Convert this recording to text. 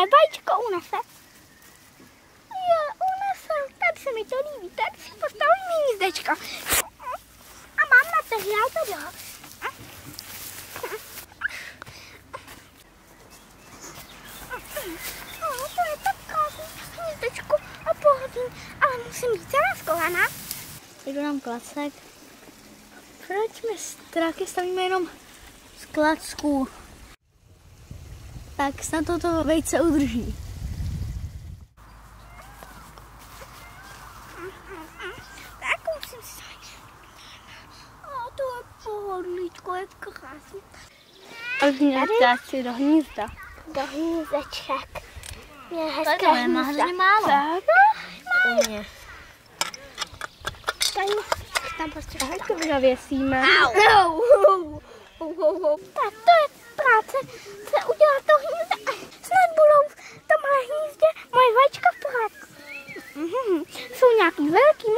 Ale vajíčko unese. Jo, unese. Tak se mi to líbí. Tak si postavím hnízdečko. A mám na to to do. To je tak krásný hnízdečko a pohodlný. Ale musím být celá zaláskovaná. Jdu nám klacek. Proč my straky stavíme jenom z klacků? Tak snad toto vejce udrží. Tak musím si A to je pohodlíčko, je krásný. A si do hnízda. Do hnízdeček. Mě hezké je má hrozně málo. Tak? U mě. Tam, tam prostě Tak to zavěsíme. Au. Tak to je práce, vem aqui,